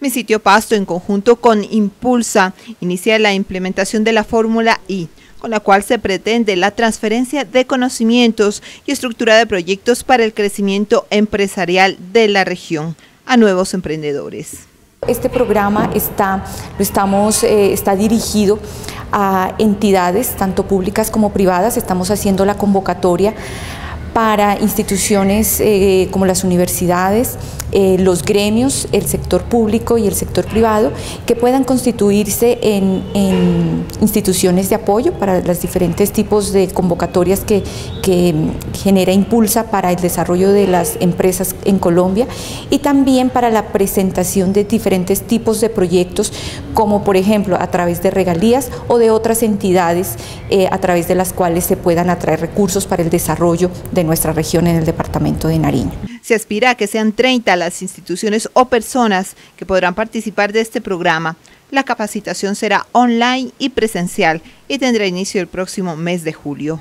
Mi sitio Pasto, en conjunto con Impulsa, inicia la implementación de la Fórmula I, con la cual se pretende la transferencia de conocimientos y estructura de proyectos para el crecimiento empresarial de la región a nuevos emprendedores. Este programa está, estamos, eh, está dirigido a entidades, tanto públicas como privadas. Estamos haciendo la convocatoria para instituciones eh, como las universidades, eh, los gremios, el sector público y el sector privado, que puedan constituirse en, instituciones de apoyo para los diferentes tipos de convocatorias que, genera Impulsa para el desarrollo de las empresas en Colombia y también para la presentación de diferentes tipos de proyectos, como por ejemplo a través de regalías o de otras entidades eh, a través de las cuales se puedan atraer recursos para el desarrollo de nuestra región en el departamento de Nariño. Se aspira a que sean 30 las instituciones o personas que podrán participar de este programa. La capacitación será online y presencial y tendrá inicio el próximo mes de julio.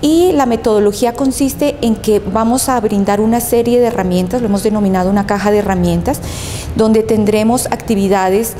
Y la metodología consiste en que vamos a brindar una serie de herramientas, lo hemos denominado una caja de herramientas, donde tendremos actividades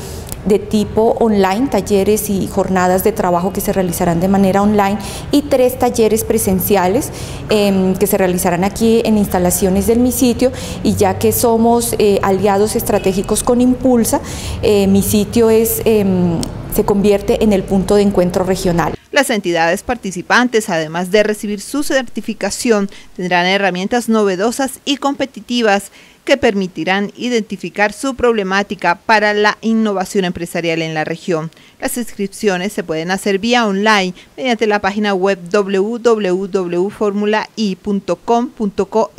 de tipo online, talleres y jornadas de trabajo que se realizarán de manera online y tres talleres presenciales em, que se realizarán aquí en instalaciones del mi sitio y ya que somos eh, aliados estratégicos con Impulsa, eh, mi sitio es, em, se convierte en el punto de encuentro regional. Las entidades participantes, además de recibir su certificación, tendrán herramientas novedosas y competitivas que permitirán identificar su problemática para la innovación empresarial en la región. Las inscripciones se pueden hacer vía online mediante la página web www.formulai.com.co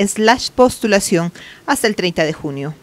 postulación hasta el 30 de junio.